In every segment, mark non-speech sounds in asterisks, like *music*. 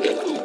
with.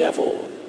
Devil.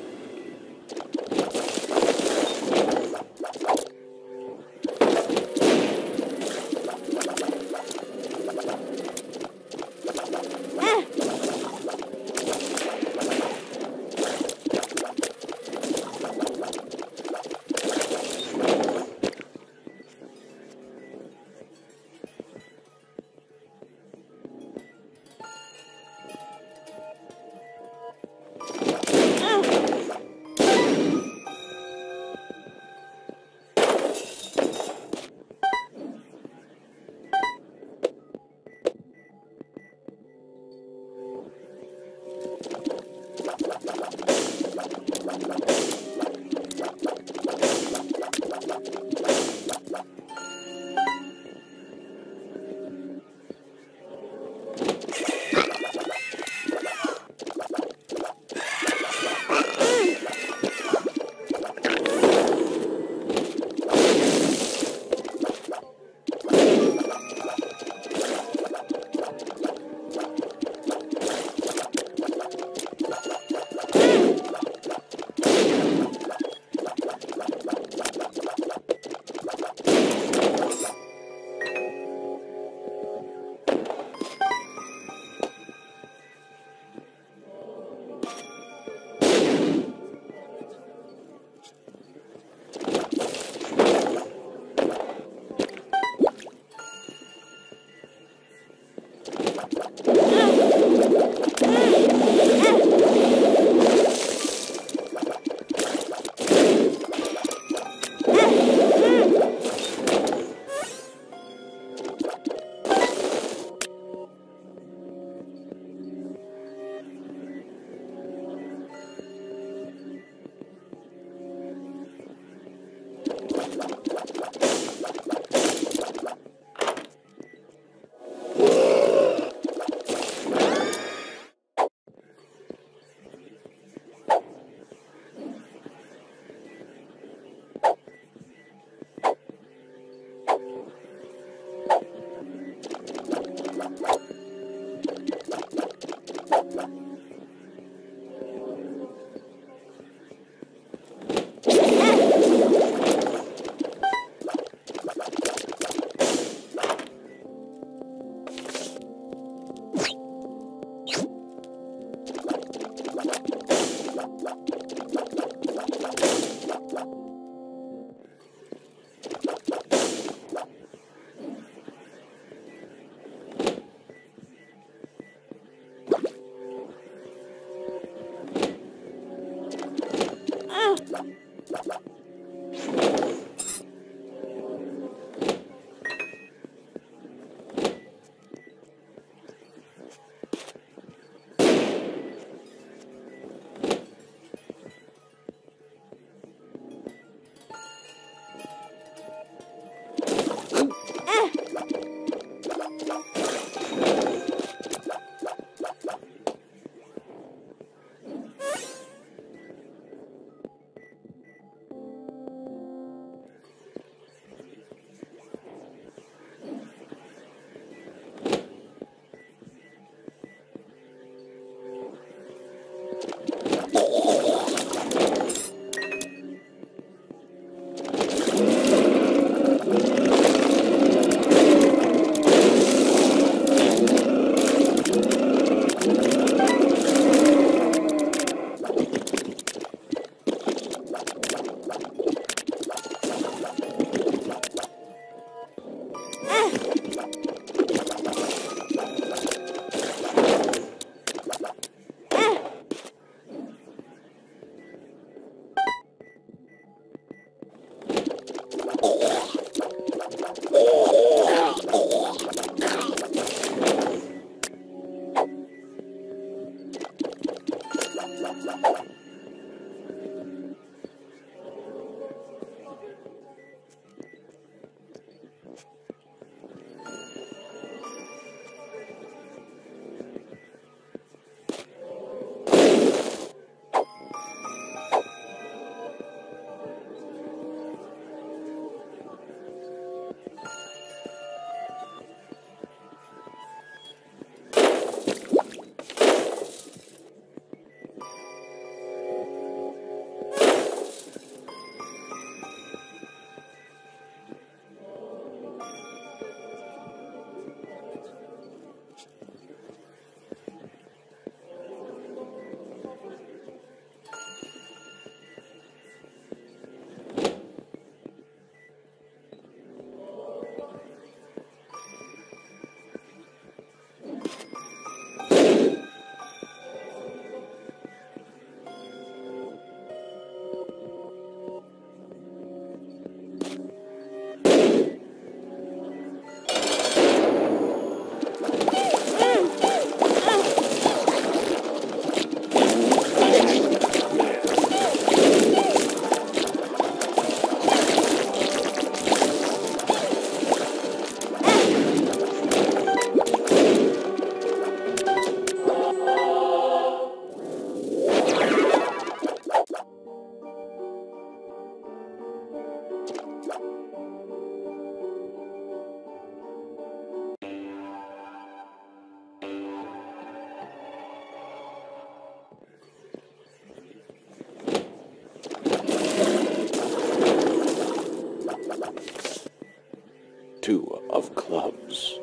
two of clubs.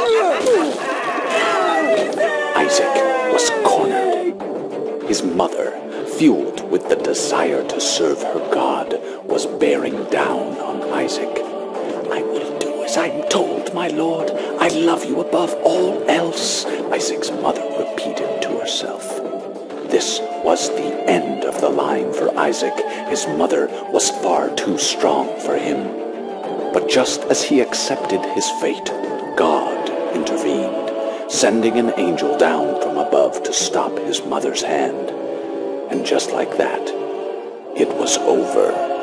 *laughs* Isaac was cornered. His mother, fueled with the desire to serve her God, was bearing down on Isaac. I will do as I'm told, my lord. I love you above all else, Isaac's mother repeated to herself. This was the end of the line for Isaac. His mother was far too strong for him. But just as he accepted his fate, sending an angel down from above to stop his mother's hand. And just like that, it was over.